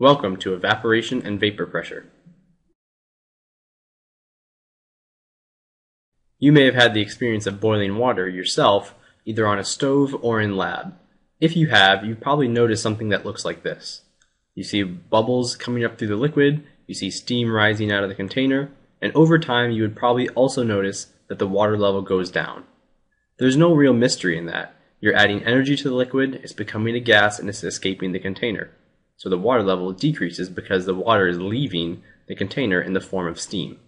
Welcome to evaporation and vapor pressure. You may have had the experience of boiling water yourself, either on a stove or in lab. If you have, you've probably noticed something that looks like this. You see bubbles coming up through the liquid, you see steam rising out of the container, and over time you would probably also notice that the water level goes down. There's no real mystery in that. You're adding energy to the liquid, it's becoming a gas, and it's escaping the container. So the water level decreases because the water is leaving the container in the form of steam.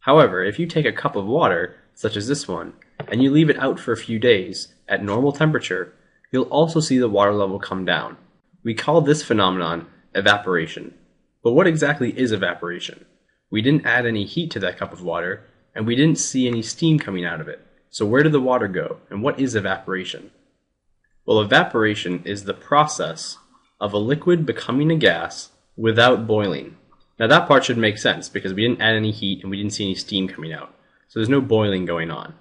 However, if you take a cup of water, such as this one, and you leave it out for a few days at normal temperature, you'll also see the water level come down. We call this phenomenon evaporation. But what exactly is evaporation? We didn't add any heat to that cup of water, and we didn't see any steam coming out of it. So where did the water go, and what is evaporation? Well, evaporation is the process of a liquid becoming a gas without boiling. Now that part should make sense because we didn't add any heat and we didn't see any steam coming out. So there's no boiling going on.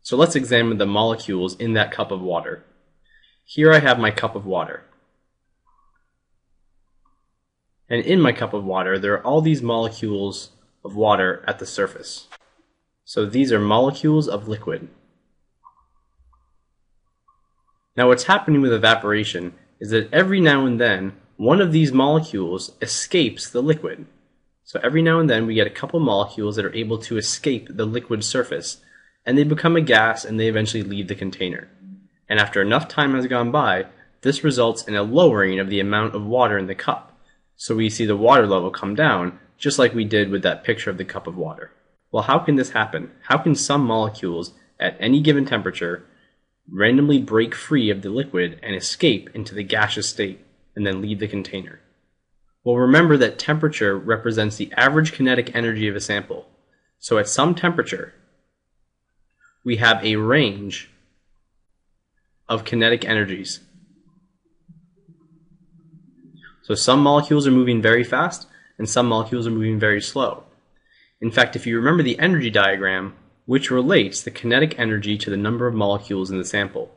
So let's examine the molecules in that cup of water. Here I have my cup of water. And in my cup of water, there are all these molecules of water at the surface. So these are molecules of liquid. Now what's happening with evaporation is that every now and then one of these molecules escapes the liquid. So every now and then we get a couple molecules that are able to escape the liquid surface and they become a gas and they eventually leave the container. And after enough time has gone by, this results in a lowering of the amount of water in the cup. So we see the water level come down just like we did with that picture of the cup of water. Well, how can this happen? How can some molecules at any given temperature randomly break free of the liquid and escape into the gaseous state and then leave the container? Well, remember that temperature represents the average kinetic energy of a sample. So at some temperature, we have a range of kinetic energies. So some molecules are moving very fast and some molecules are moving very slow. In fact, if you remember the energy diagram, which relates the kinetic energy to the number of molecules in the sample.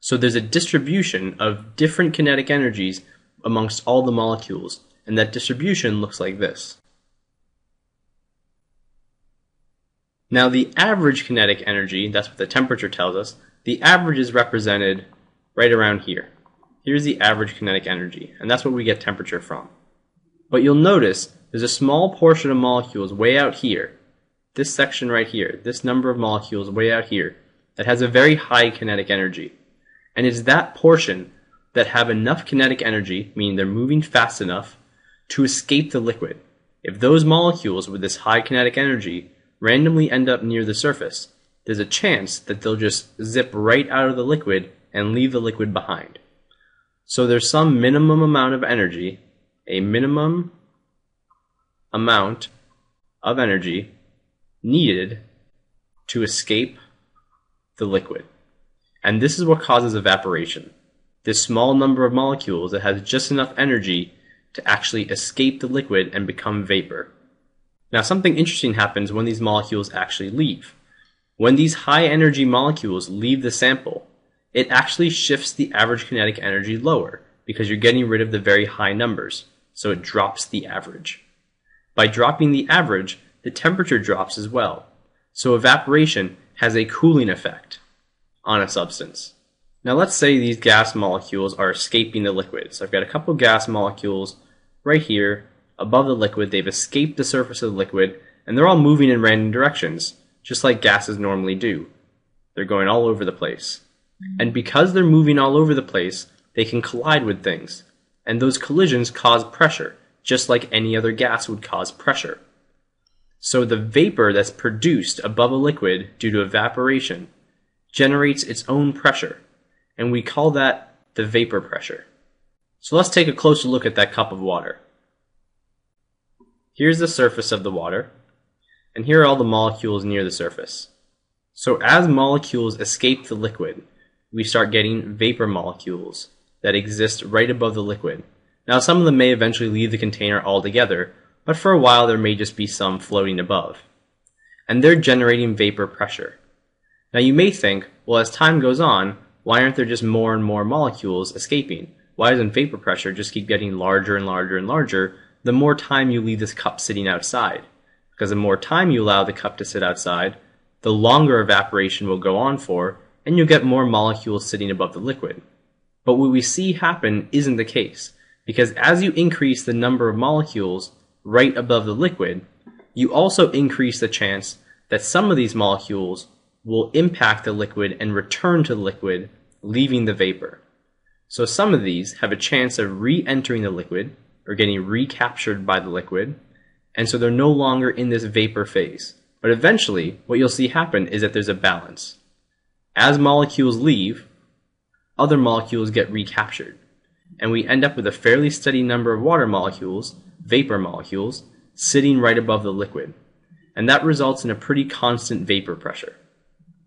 So there's a distribution of different kinetic energies amongst all the molecules, and that distribution looks like this. Now the average kinetic energy, that's what the temperature tells us, the average is represented right around here. Here's the average kinetic energy, and that's what we get temperature from. But you'll notice there's a small portion of molecules way out here, this section right here, this number of molecules way out here, that has a very high kinetic energy. And it's that portion that have enough kinetic energy, meaning they're moving fast enough, to escape the liquid. If those molecules with this high kinetic energy randomly end up near the surface, there's a chance that they'll just zip right out of the liquid and leave the liquid behind. So there's some minimum amount of energy, a minimum amount of energy needed to escape the liquid. And this is what causes evaporation. This small number of molecules that has just enough energy to actually escape the liquid and become vapor. Now something interesting happens when these molecules actually leave. When these high energy molecules leave the sample, it actually shifts the average kinetic energy lower because you're getting rid of the very high numbers, so it drops the average. By dropping the average, the temperature drops as well. So evaporation has a cooling effect on a substance. Now let's say these gas molecules are escaping the liquid. So I've got a couple gas molecules right here above the liquid. They've escaped the surface of the liquid and they're all moving in random directions, just like gases normally do. They're going all over the place. And because they're moving all over the place, they can collide with things. And those collisions cause pressure just like any other gas would cause pressure. So the vapor that's produced above a liquid due to evaporation generates its own pressure, and we call that the vapor pressure. So let's take a closer look at that cup of water. Here's the surface of the water, and here are all the molecules near the surface. So as molecules escape the liquid, we start getting vapor molecules that exist right above the liquid, now some of them may eventually leave the container altogether, but for a while there may just be some floating above. And they're generating vapor pressure. Now you may think, well as time goes on, why aren't there just more and more molecules escaping? why doesn't vapor pressure just keep getting larger and larger and larger the more time you leave this cup sitting outside? Because the more time you allow the cup to sit outside, the longer evaporation will go on for, and you'll get more molecules sitting above the liquid. But what we see happen isn't the case, because as you increase the number of molecules right above the liquid, you also increase the chance that some of these molecules will impact the liquid and return to the liquid, leaving the vapor. So some of these have a chance of re-entering the liquid or getting recaptured by the liquid, and so they're no longer in this vapor phase. But eventually, what you'll see happen is that there's a balance. As molecules leave, other molecules get recaptured, and we end up with a fairly steady number of water molecules, vapor molecules, sitting right above the liquid. And that results in a pretty constant vapor pressure.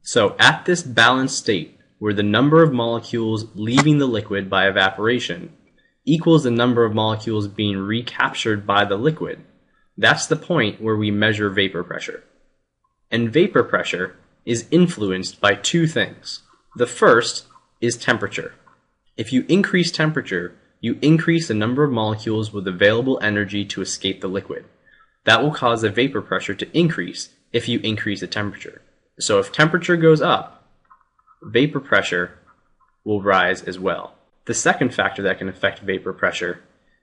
So at this balanced state, where the number of molecules leaving the liquid by evaporation equals the number of molecules being recaptured by the liquid, that's the point where we measure vapor pressure. And vapor pressure is influenced by two things. The first is temperature. If you increase temperature, you increase the number of molecules with available energy to escape the liquid. That will cause the vapor pressure to increase if you increase the temperature. So if temperature goes up, vapor pressure will rise as well. The second factor that can affect vapor pressure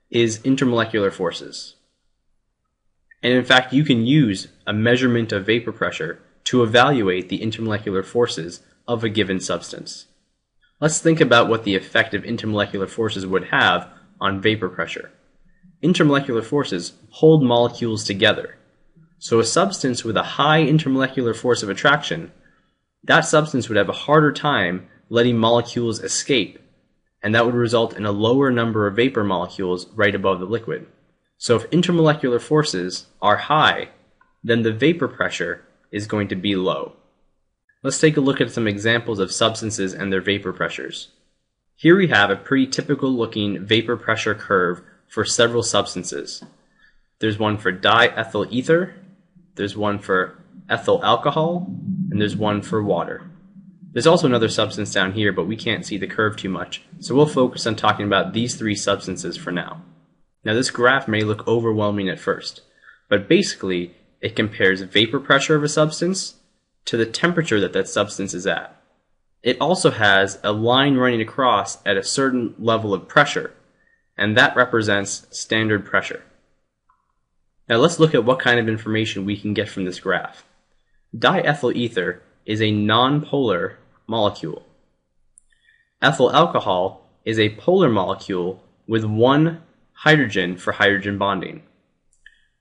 is intermolecular forces. And in fact, you can use a measurement of vapor pressure to evaluate the intermolecular forces of a given substance. Let's think about what the effect of intermolecular forces would have on vapor pressure. Intermolecular forces hold molecules together. So a substance with a high intermolecular force of attraction, that substance would have a harder time letting molecules escape, and that would result in a lower number of vapor molecules right above the liquid. So if intermolecular forces are high, then the vapor pressure is going to be low. Let's take a look at some examples of substances and their vapor pressures. Here we have a pretty typical looking vapor pressure curve for several substances. There's one for diethyl ether, there's one for ethyl alcohol, and there's one for water. There's also another substance down here, but we can't see the curve too much, so we'll focus on talking about these three substances for now. Now this graph may look overwhelming at first, but basically it compares vapor pressure of a substance to the temperature that that substance is at. It also has a line running across at a certain level of pressure, and that represents standard pressure. Now let's look at what kind of information we can get from this graph. Diethyl ether is a nonpolar molecule. Ethyl alcohol is a polar molecule with one hydrogen for hydrogen bonding.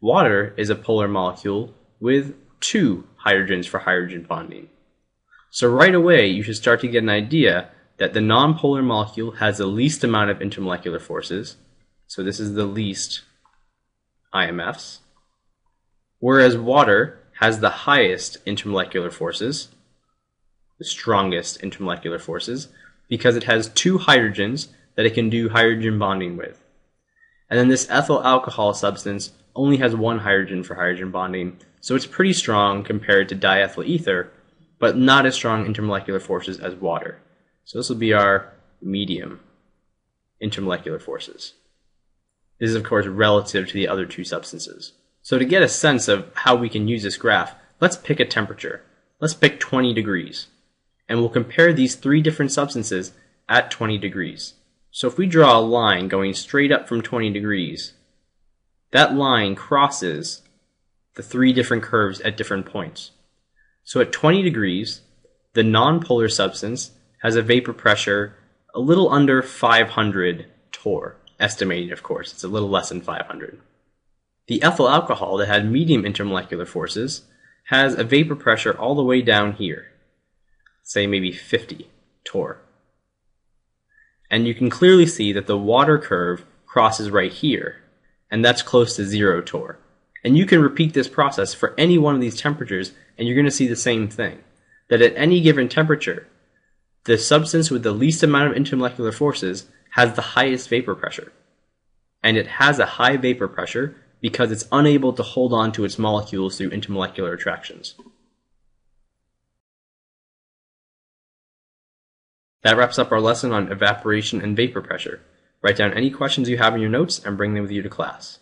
Water is a polar molecule with two hydrogens for hydrogen bonding. So right away, you should start to get an idea that the nonpolar molecule has the least amount of intermolecular forces. So this is the least IMFs. Whereas water has the highest intermolecular forces, the strongest intermolecular forces, because it has two hydrogens that it can do hydrogen bonding with. And then this ethyl alcohol substance only has one hydrogen for hydrogen bonding, so it's pretty strong compared to diethyl ether, but not as strong intermolecular forces as water. So this will be our medium intermolecular forces. This is of course relative to the other two substances. So to get a sense of how we can use this graph, let's pick a temperature. Let's pick 20 degrees. And we'll compare these three different substances at 20 degrees. So if we draw a line going straight up from 20 degrees, that line crosses the three different curves at different points. So at 20 degrees, the nonpolar substance has a vapor pressure a little under 500 torr, estimated of course, it's a little less than 500. The ethyl alcohol that had medium intermolecular forces has a vapor pressure all the way down here, say maybe 50 torr and you can clearly see that the water curve crosses right here, and that's close to zero torr. And you can repeat this process for any one of these temperatures, and you're going to see the same thing. That at any given temperature, the substance with the least amount of intermolecular forces has the highest vapor pressure. And it has a high vapor pressure because it's unable to hold on to its molecules through intermolecular attractions. That wraps up our lesson on evaporation and vapor pressure. Write down any questions you have in your notes and bring them with you to class.